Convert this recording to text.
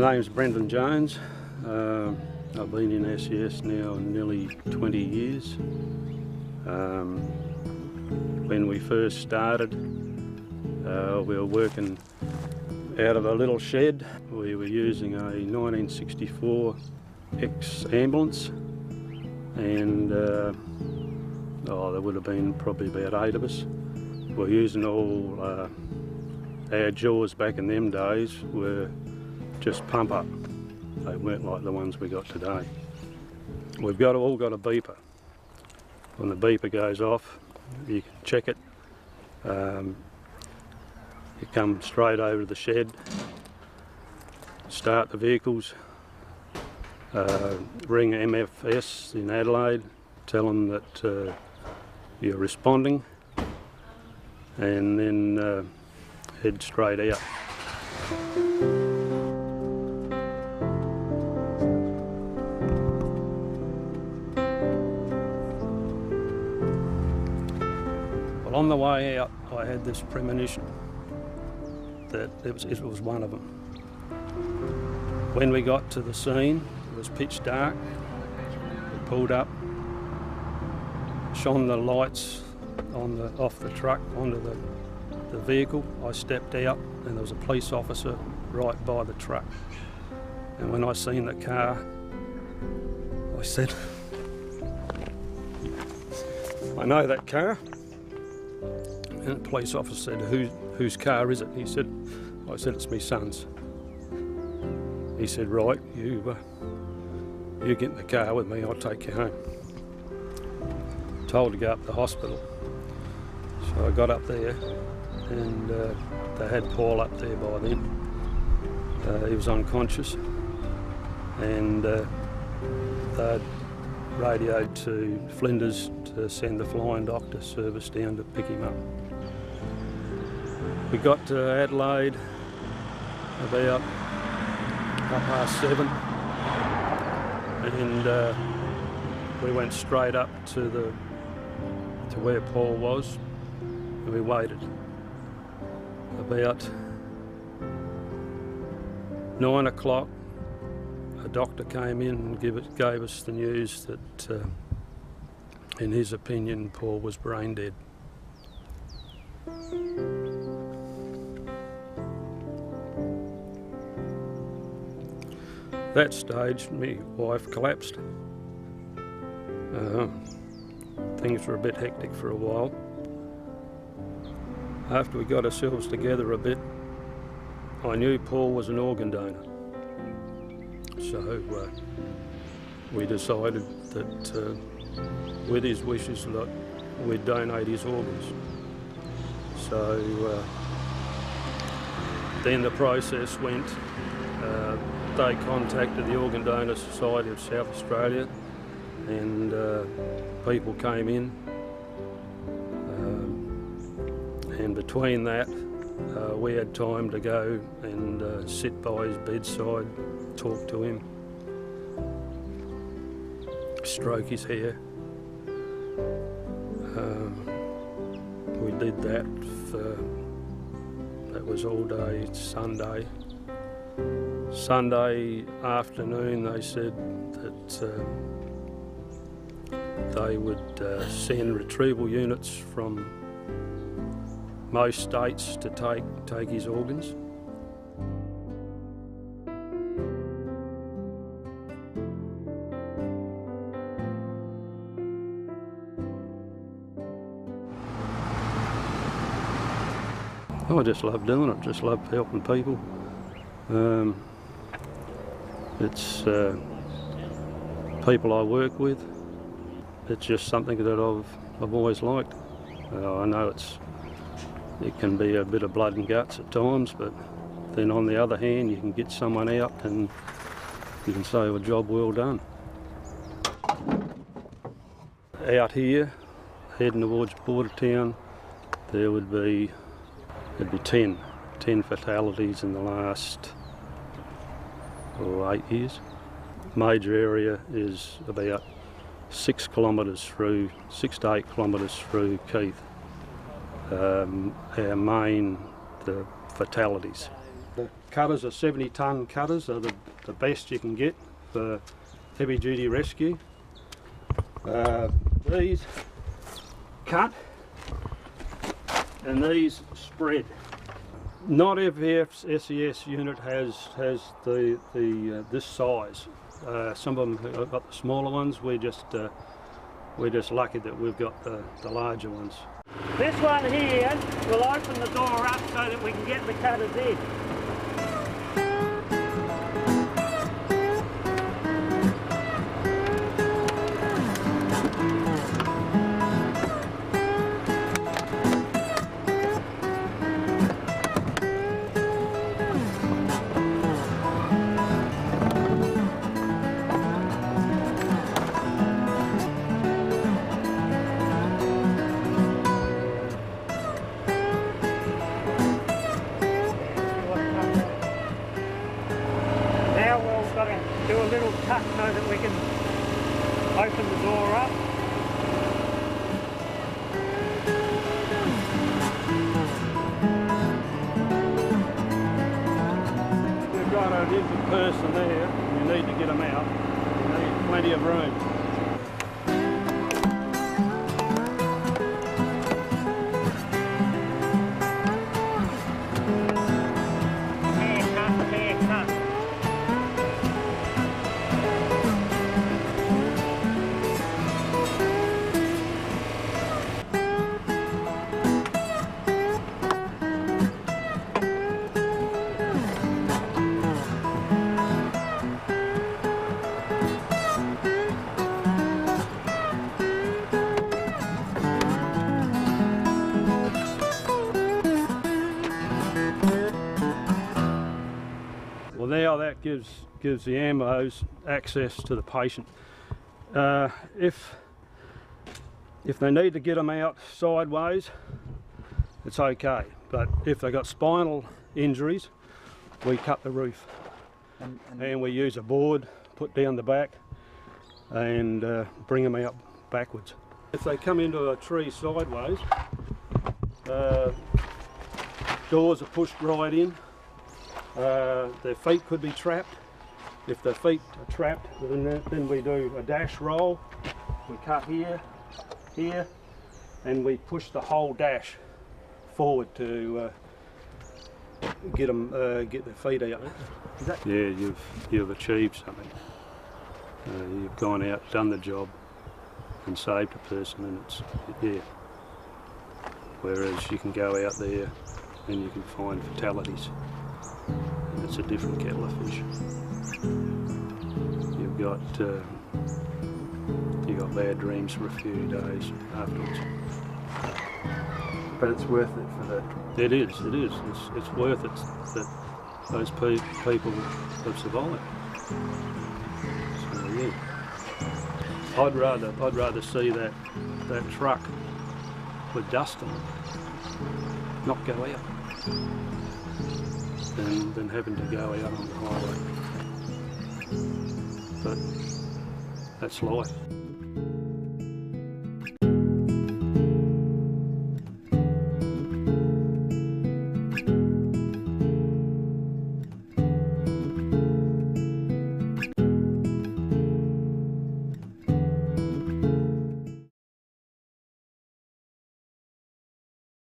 My name's Brendan Jones. Uh, I've been in SES now nearly 20 years. Um, when we first started, uh, we were working out of a little shed. We were using a 1964 X ambulance and uh, oh, there would have been probably about eight of us. We were using all uh, our jaws back in them days were just pump up. They weren't like the ones we got today. We've got all got a beeper. When the beeper goes off, you can check it. Um, you come straight over to the shed, start the vehicles, uh, ring MFS in Adelaide, tell them that uh, you're responding, and then uh, head straight out. On the way out, I had this premonition that it was, it was one of them. When we got to the scene, it was pitch dark. We pulled up, shone the lights on the, off the truck onto the, the vehicle. I stepped out and there was a police officer right by the truck. And when I seen the car, I said, I know that car. And the police officer said, Who, whose car is it? He said, I said, it's my son's. He said, right, you, uh, you get in the car with me, I'll take you home. Told to go up to the hospital. So I got up there and uh, they had Paul up there by then. Uh, he was unconscious and uh, they'd radioed to Flinders to send the flying doctor service down to pick him up. We got to Adelaide about half past seven and uh, we went straight up to the to where Paul was and we waited about nine o'clock a doctor came in and it, gave us the news that uh, in his opinion Paul was brain dead that stage, my wife collapsed. Uh, things were a bit hectic for a while. After we got ourselves together a bit, I knew Paul was an organ donor. So uh, we decided that uh, with his wishes that we'd donate his organs. So uh, then the process went uh, they contacted the Organ Donor Society of South Australia and uh, people came in uh, and between that uh, we had time to go and uh, sit by his bedside, talk to him, stroke his hair. Um, we did that for, that was all day Sunday. Sunday afternoon they said that uh, they would uh, send retrieval units from most states to take, take his organs. I just love doing it, just love helping people. Um, it's uh, people I work with. It's just something that I've, I've always liked. Uh, I know it's it can be a bit of blood and guts at times, but then on the other hand, you can get someone out and you can say, well, job well done. Out here, heading towards Bordertown, there would be, there'd be 10, 10 fatalities in the last or eight years. Major area is about six kilometres through, six to eight kilometres through Keith. Um, our main, the fatalities. The cutters are 70 tonne cutters, are the, the best you can get for heavy duty rescue. Uh, these cut and these spread. Not every SES unit has has the the uh, this size. Uh, some of them have got the smaller ones. We're just uh, we're just lucky that we've got the, the larger ones. This one here will open the door up so that we can get the cutters in. Person there. You need to get them out. You need plenty of room. Now that gives gives the ambos access to the patient. Uh, if if they need to get them out sideways, it's okay. But if they've got spinal injuries, we cut the roof And, and and we use a board, put down the back, and uh, bring them out backwards. If they come into a tree sideways, uh, doors are pushed right in. Uh, their feet could be trapped. If their feet are trapped, then, then we do a dash roll. We cut here, here, and we push the whole dash forward to uh, get them, uh, get their feet out. Yeah, you've you've achieved something. Uh, you've gone out, done the job, and saved a person, and it's yeah. Whereas you can go out there and you can find fatalities, it's a different kettle of fish. You've got uh, you got bad dreams for a few days afterwards. but it's worth it for the. It is, it is. It's, it's worth it that those pe- people have survived. So yeah, I'd rather I'd rather see that that truck with dust on it not go out than than having to go out on the highway. But that's life.